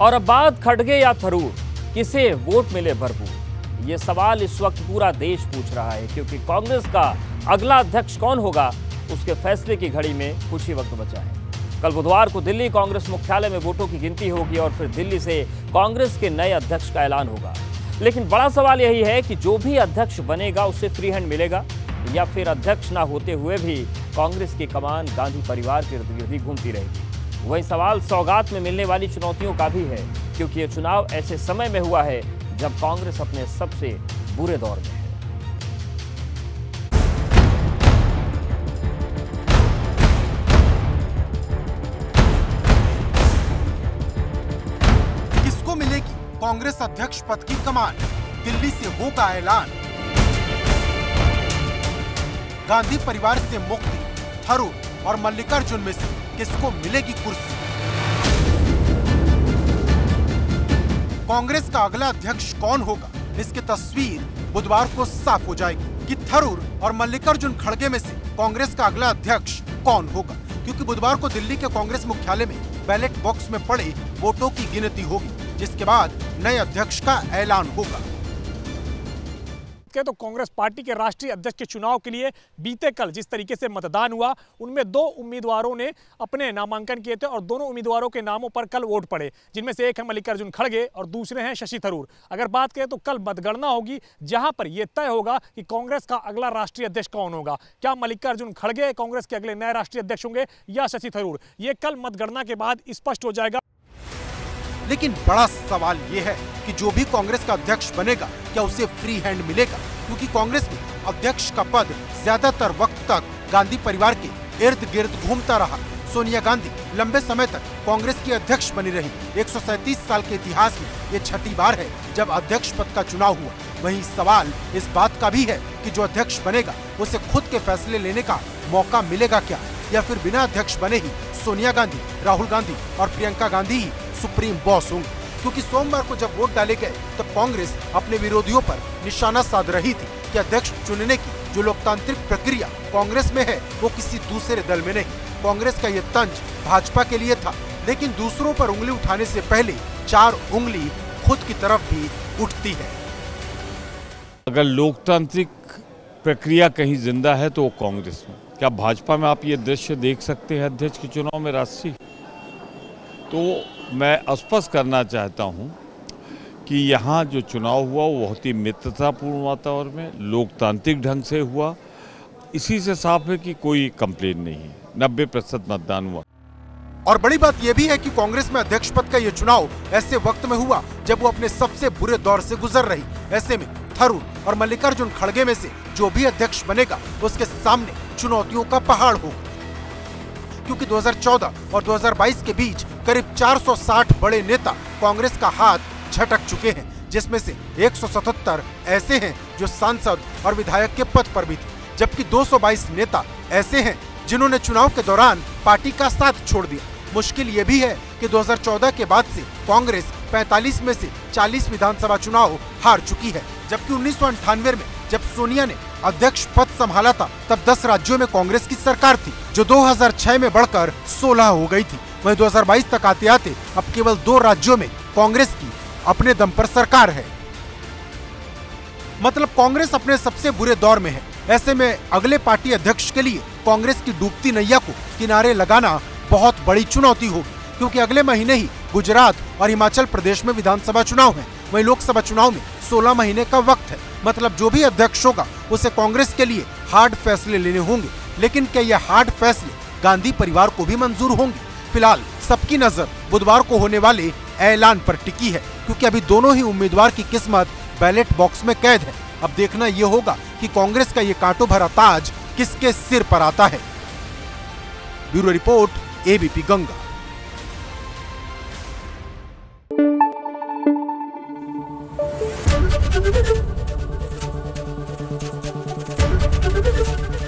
और अब बात खड़गे या थरूर, किसे वोट मिले भरपूर? ये सवाल इस वक्त पूरा देश पूछ रहा है, क्योंकि कांग्रेस का अगला अध्यक्ष कौन होगा, उसके फैसले की घड़ी में कुछ ही वक्त बचा है। कल बुधवार को दिल्ली कांग्रेस मुख्यालय में वोटों की गिनती होगी और फिर दिल्ली से कांग्रेस के नए अध्यक्ष का ऐलान होगा। लेकिन बड़ा सवाल यही है कि जो भी अध्यक्ष बनेगा, उसे फ्री हैंड मिलेगा? या फिर अध्यक्ष ना होते हुए भी कांग्रेस की कमान गांधी परिवार के इर्द गिर्द घूमती रहेगी? वही सवाल सौगात में मिलने वाली चुनौतियों का भी है, क्योंकि ये चुनाव ऐसे समय में हुआ है, जब कांग्रेस अपने सबसे बुरे दौर में है। किसको मिलेगी कांग्रेस अध्यक्ष पद की कमान? दिल्ली से होगा ऐलान। गांधी परिवार से मुक्ति, थरूर और मल्लिकार्जुन में से। किसको मिलेगी कुर्सी? कांग्रेस का अगला अध्यक्ष कौन होगा? इसकी तस्वीर बुधवार को साफ़ हो जाएगी कि थरूर और मल्लिकार्जुन खड़गे में से कांग्रेस का अगला अध्यक्ष कौन होगा? क्योंकि बुधवार को दिल्ली के कांग्रेस मुख्यालय में बैलेट बॉक्स में पड़े वोटों की गिनती होगी, जिसके बाद नए अध्यक्ष का ऐलान होगा। के तो कांग्रेस पार्टी के राष्ट्रीय अध्यक्ष के चुनाव के लिए बीते कल जिस तरीके से मतदान हुआ, उनमें दो उम्मीदवारों ने अपने नामांकन किए थे और दोनों उम्मीदवारों के नामों पर कल वोट पड़े, जिनमें से एक है मल्लिकार्जुन खड़गे और दूसरे हैं शशि थरूर। अगर बात करें तो कल मतगणना होगी, जहाँ पर यह तय होगा कि कांग्रेस का अगला राष्ट्रीय अध्यक्ष कौन होगा। क्या मल्लिकार्जुन खड़गे कांग्रेस के अगले नए राष्ट्रीय अध्यक्ष होंगे या शशि थरूर? ये कल मतगणना के बाद स्पष्ट हो जाएगा। लेकिन बड़ा सवाल ये है कि जो भी कांग्रेस का अध्यक्ष बनेगा, क्या उसे फ्री हैंड मिलेगा? क्योंकि कांग्रेस में अध्यक्ष का पद ज़्यादातर वक्त तक गांधी परिवार के इर्द गिर्द घूमता रहा। सोनिया गांधी लंबे समय तक कांग्रेस की अध्यक्ष बनी रही। एक साल के इतिहास में ये छठी बार है जब अध्यक्ष पद का चुनाव हुआ। वहीं सवाल इस बात का भी है कि जो अध्यक्ष बनेगा, उसे खुद के फैसले लेने का मौका मिलेगा क्या? या फिर बिना अध्यक्ष बने ही सोनिया गांधी, राहुल गांधी और प्रियंका गांधी ही सुप्रीम बॉस होंगे क्योंकि सोमवार को जब वोट डाले गए, तब कांग्रेस अपने विरोधियों पर निशाना साध रही थी कि अध्यक्ष चुनने की जो लोकतांत्रिक प्रक्रिया कांग्रेस में है, वो किसी दूसरे दल में नहीं। कांग्रेस का ये तंज भाजपा के लिए था। लेकिन दूसरों पर उंगली उठाने से पहले चार उंगली खुद की तरफ़ भी उठती है। अगर लोकतांत्रिक प्रक्रिया कहीं ज़िंदा है तो वो कांग्रेस में। क्या भाजपा में आप ये दृश्य देख सकते हैं अध्यक्ष के चुनाव में राष्ट्रीय तो मैं स्पष्ट करना चाहता हूँ कि यहाँ जो चुनाव हुआ, वो बहुत ही मित्रतापूर्ण वातावरण में, लोकतांत्रिक ढंग से हुआ। इसी से साफ़ है कि कोई कंप्लेन नहीं है। नब्बे प्रतिशत मतदान हुआ। और बड़ी बात यह भी है कि कांग्रेस में अध्यक्ष पद का ये चुनाव ऐसे वक्त में हुआ जब वो अपने सबसे बुरे दौर से गुजर रही। ऐसे में थरूर और मल्लिकार्जुन खड़गे में से जो भी अध्यक्ष बनेगा, उसके सामने चुनौतियों का पहाड़ होगा। क्योंकि 2014 और 2022 के बीच करीब 460 बड़े नेता कांग्रेस का हाथ झटक चुके हैं, जिसमें से 177 ऐसे हैं जो सांसद और विधायक के पद पर भी थे, जबकि 222 नेता ऐसे हैं जिन्होंने चुनाव के दौरान पार्टी का साथ छोड़ दिया। मुश्किल ये भी है कि 2014 के बाद से कांग्रेस 45 में से 40 विधानसभा चुनाव हार चुकी है, जबकि उन्नीस में जब सोनिया ने अध्यक्ष पद संभाला था, तब 10 राज्यों में कांग्रेस की सरकार थी, जो 2006 में बढ़कर 16 हो गई थी। वहीं 2022 तक आते आते, अब केवल दो राज्यों में कांग्रेस की अपने दम पर सरकार है। मतलब कांग्रेस अपने सबसे बुरे दौर में है। ऐसे में अगले पार्टी अध्यक्ष के लिए कांग्रेस की डूबती नैया को किनारे लगाना बहुत बड़ी चुनौती होगी, क्योंकि अगले महीने ही गुजरात और हिमाचल प्रदेश में विधानसभा चुनाव है। वहीं लोकसभा चुनाव में 16 महीने का वक्त है। मतलब जो भी अध्यक्ष होगा, उसे कांग्रेस के लिए हार्ड फैसले लेने होंगे। लेकिन क्या ये हार्ड फैसले गांधी परिवार को भी मंजूर होंगे? फ़िलहाल सबकी नज़र बुधवार को होने वाले ऐलान पर टिकी है, क्योंकि अभी दोनों ही उम्मीदवार की किस्मत बैलेट बॉक्स में कैद है। अब देखना ये होगा कि कांग्रेस का ये कांटो भरा ताज किसके सिर पर आता है। Bureau report ABP Ganga.